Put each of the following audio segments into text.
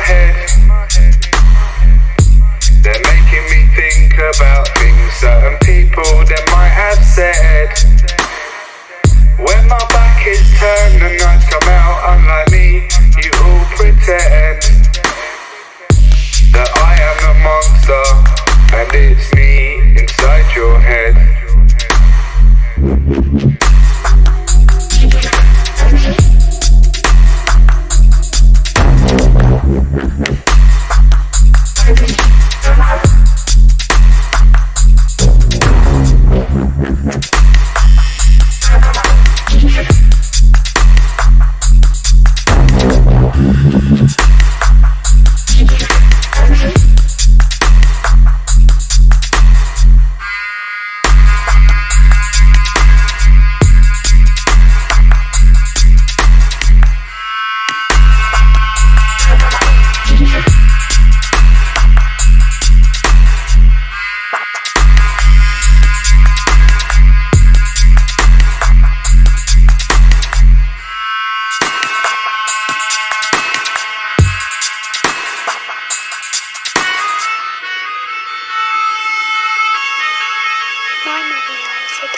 head They're making me think about things certain people that might have said. When my back is turned and I come out unlike me, you all pretend.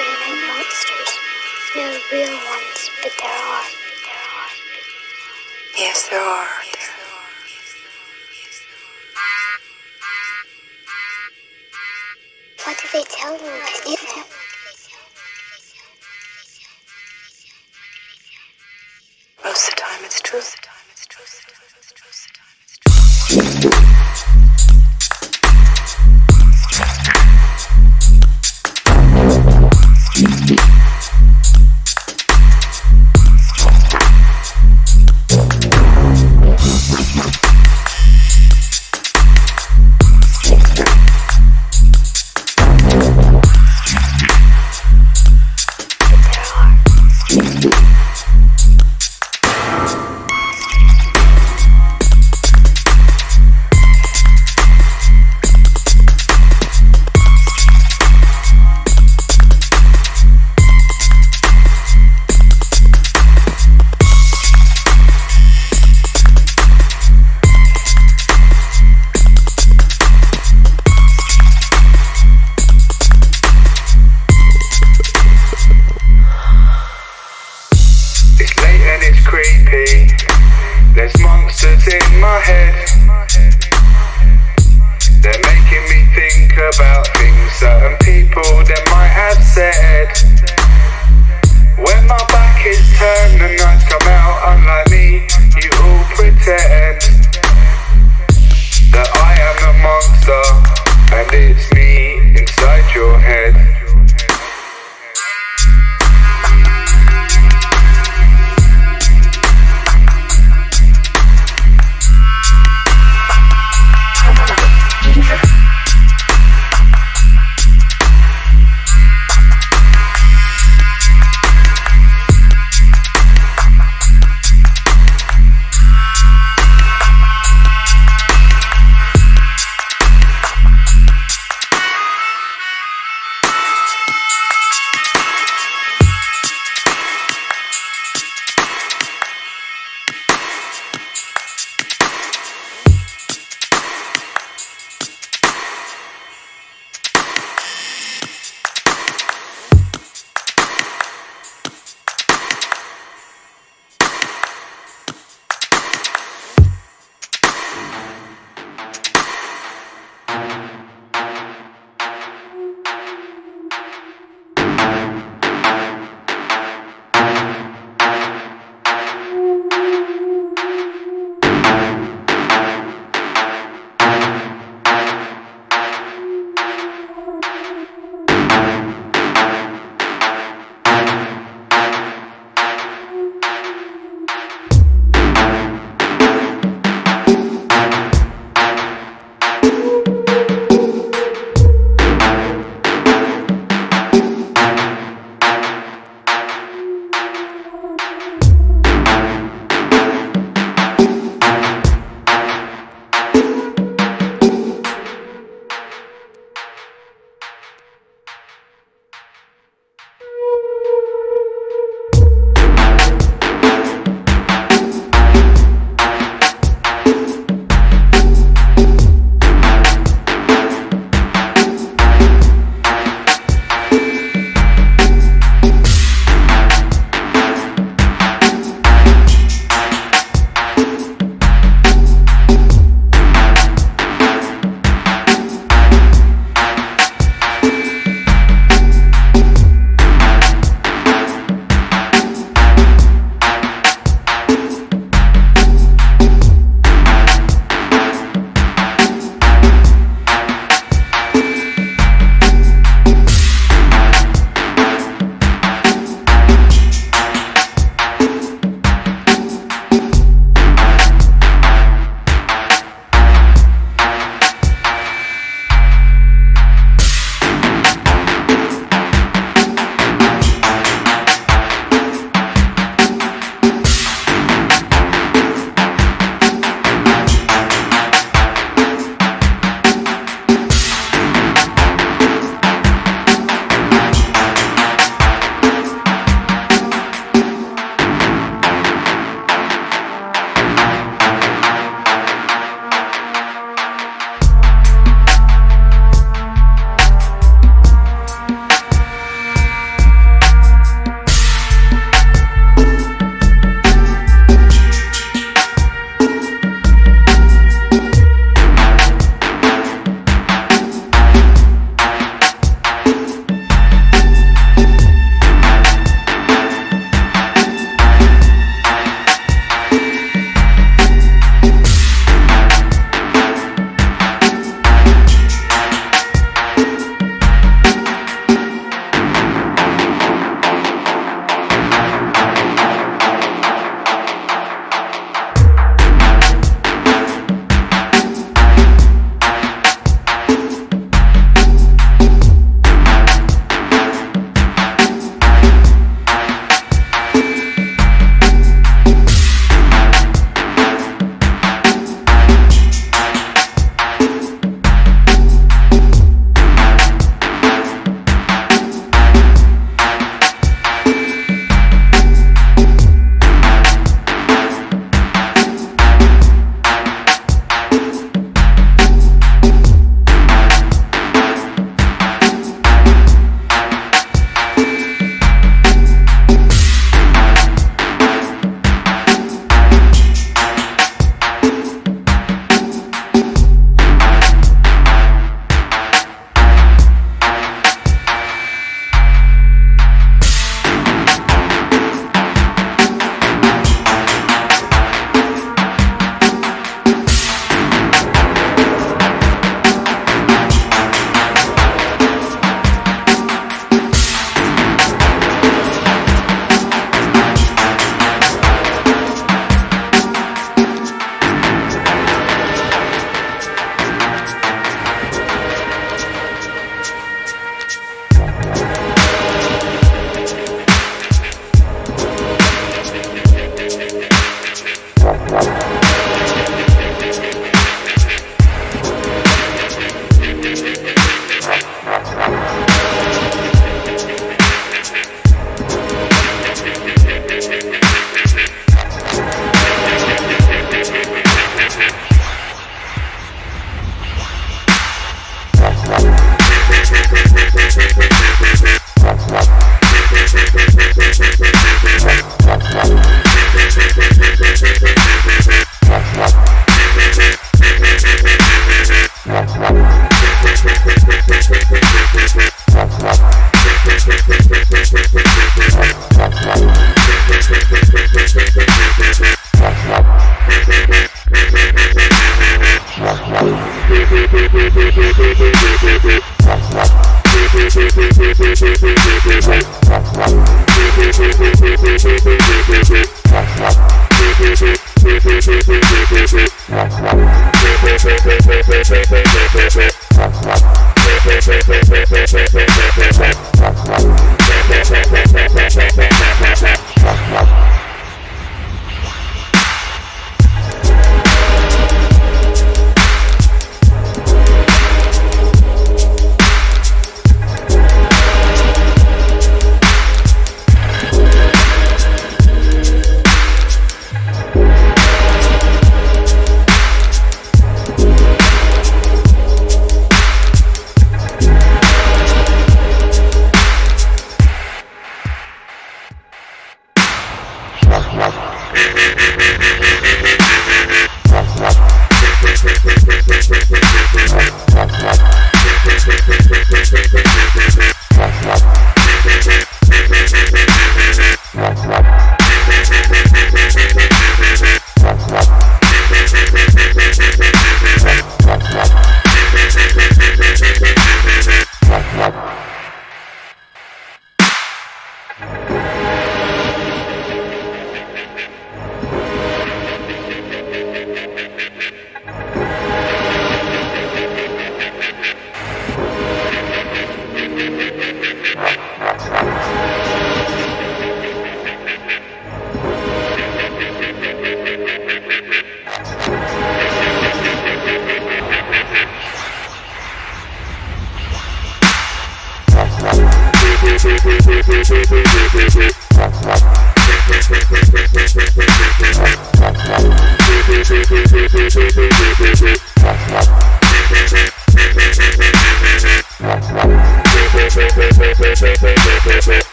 Are like monsters. No real ones, but there are. There are. Yes, there are. What do they tell you? in my head. They're making me think about things certain people that might have said. When my back is turned and I come out, unlike me, you all pretend.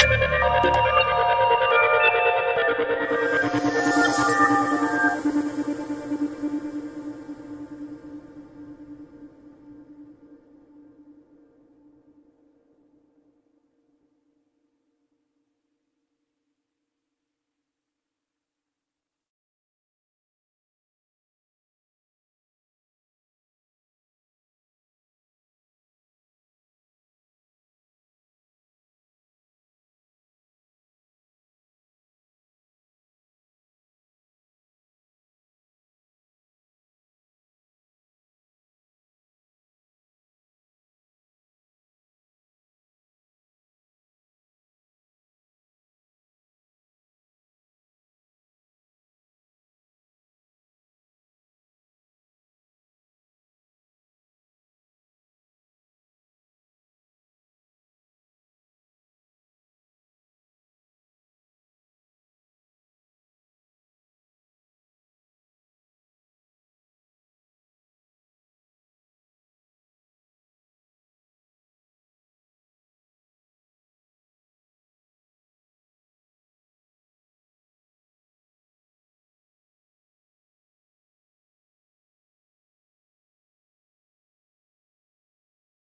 Thank you.